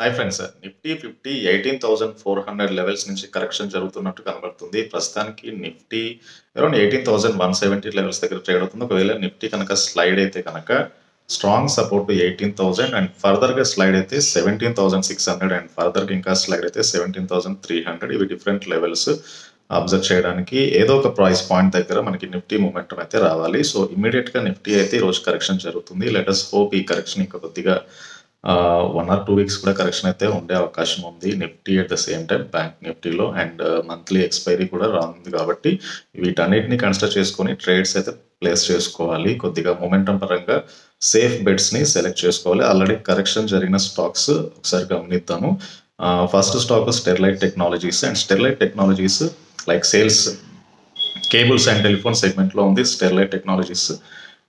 Hi friends Nifty fifty eighteen thousand four hundred levels నుంచి correction జరుగుతున్నట్టు కనబడుతుంది. ప్రస్తుతానికి Nifty around eighteen thousand one seventy levels దగ్గర trade అవుతుంది. ఒకవేళ నిఫ్టీ కనుక స్లైడ్ అయితే కనుక strong support eighteen thousand and ఫర్దర్గా స్లైడ్ అయితే seventeen thousand six hundred and ఫర్దర్గా ఇంకా స్లైడ్ అయితే సెవెంటీన్ థౌసండ్ త్రీ హండ్రెడ్ ఇవి డిఫరెంట్ లెవెల్స్ అబ్జర్వ్ చేయడానికి ఏదో ఒక ప్రైస్ పాయింట్ దగ్గర మనకి నిఫ్టీ మూమెంటం అయితే రావాలి. సో ఇమీడియట్గా నిఫ్టీ అయితే ఈరోజు రోజు కరెక్షన్ జరుగుతుంది. లెటస్ హోప్ ఈ కరెక్షన్ ఇంకా కొద్దిగా వన్ ఆర్ టూ వీక్స్ కూడా కరెక్షన్ అయితే ఉండే అవకాశం ఉంది. Nifty at the same time bank నిఫ్టీలో అండ్ మంత్లీ ఎక్స్పైరీ కూడా రానుంది కాబట్టి వీటన్నిటిని కన్సిడర్ చేసుకొని ట్రేడ్స్ అయితే ప్లేస్ చేసుకోవాలి. కొద్దిగా మొమెంటం పరంగా సేఫ్ బెడ్స్ని సెలెక్ట్ చేసుకోవాలి. ఆల్రెడీ కరెక్షన్ జరిగిన స్టాక్స్ ఒకసారి గమనిద్దాము. First stock Sterlite Technologies and Sterlite Technologies like sales cables and telephone సెగ్మెంట్లో ఉంది స్టెర్లైట్ టెక్నాలజీస్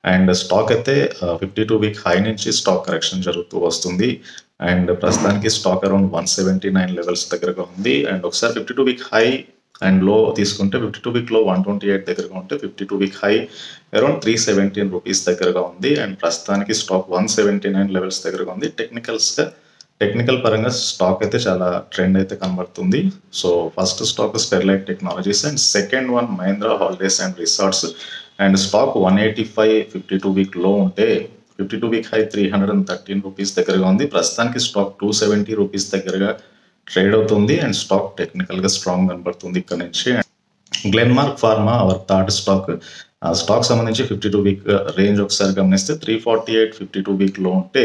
అండ్ స్టాక్ అయితే ఫిఫ్టీ టూ వీక్ హై నుంచి స్టాక్ కరెక్షన్ జరుగుతూ వస్తుంది. అండ్ ప్రస్తుతానికి stock around one seventy nine levels దగ్గరగా ఉంది. అండ్ ఒకసారి ఫిఫ్టీ టూ వీక్ హై అండ్లో తీసుకుంటే ఫిఫ్టీ టూ వీక్లో వన్ ట్వంటీ ఎయిట్ దగ్గరగా ఉంటే fifty two week high around three seventeen rupees దగ్గరగా ఉంది. అండ్ ప్రస్తుతానికి stock one seventy nine levels దగ్గరగా ఉంది. టెక్నికల్స్గా టెక్నికల్ పరంగా స్టాక్ అయితే చాలా ట్రెండ్ అయితే కనబడుతుంది. So first stock Sterlite Technologies and second one Mahindra Holidays and Resorts and stock one eighty five fifty two వీక్లో ఉంటే fifty two week high three hundred and thirteen rupees దగ్గరగా ఉంది. ప్రస్తుతానికి స్టాక్ టూ సెవెంటీ రూపీస్ దగ్గరగా trade అవుతుంది and stock టెక్నికల్గా strong కనబడుతుంది ఇక్కడ నుంచి. Glenmark Pharma our third stock. Stock సంబంధించి ఫిఫ్టీ టూ వీక్ రేంజ్ ఒకసారి గమనిస్తే three forty eight fifty two వీక్లో ఉంటే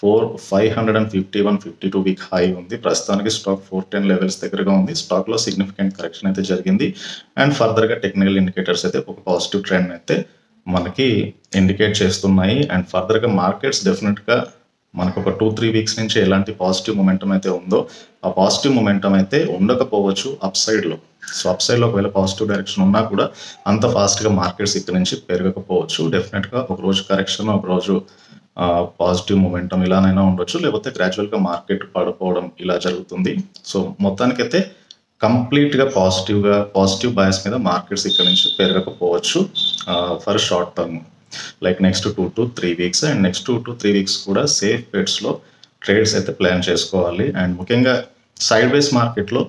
four five hundred and fifty one fifty two week high ఉంది. ప్రస్తుతానికి స్టాక్ ఫోర్ టెన్ లెవెల్స్ దగ్గరగా ఉంది. స్టాక్లో సిగ్నిఫికెంట్ కరెక్షన్ అయితే జరిగింది. అండ్ ఫర్దర్గా టెక్నికల్ ఇండికేటర్స్ అయితే ఒక పాజిటివ్ ట్రెండ్ అయితే మనకి ఇండికేట్ చేస్తున్నాయి. అండ్ ఫర్దర్గా మార్కెట్స్ డెఫినెట్గా మనకు ఒక టూ త్రీ వీక్స్ నుంచి ఎలాంటి పాజిటివ్ మొమెంటం అయితే ఉందో ఆ పాజిటివ్ మొమెంటం అయితే ఉండకపోవచ్చు అప్ సైడ్లో సో అప్ సైడ్లో ఒకవేళ పాజిటివ్ డైరెక్షన్ ఉన్నా కూడా అంత ఫాస్ట్గా మార్కెట్స్ ఇక్కడ నుంచి పెరగకపోవచ్చు. డెఫినెట్గా ఒక రోజు కరెక్షన్ ఒక రోజు పాజిటివ్ మూమెంటం ఇలానైనా ఉండొచ్చు. లేకపోతే గ్రాడ్యువల్గా మార్కెట్ పడిపోవడం ఇలా జరుగుతుంది. సో మొత్తానికైతే కంప్లీట్గా పాజిటివ్గా పాజిటివ్ బయాస్ మీద మార్కెట్స్ ఇక్కడ నుంచి పెరగకపోవచ్చు for short term like next two to three weeks and next two to three weeks కూడా సేఫ్ బెట్స్లో ట్రేడ్స్ అయితే ప్లాన్ చేసుకోవాలి. అండ్ ముఖ్యంగా సైడ్ వేస్ మార్కెట్లో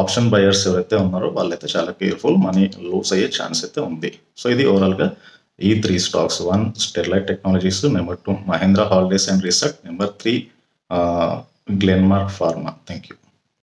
ఆప్షన్ బయర్స్ ఎవరైతే ఉన్నారో వాళ్ళైతే చాలా కేర్ఫుల్ మనీ లూస్ అయ్యే ఛాన్స్ అయితే ఉంది. సో ఇది ఓవరాల్గా E3 stocks. One, Sterlite Technologies. Number two, Mahindra Holidays and Resort. Number three, uh, Glenmark Pharma. Thank you.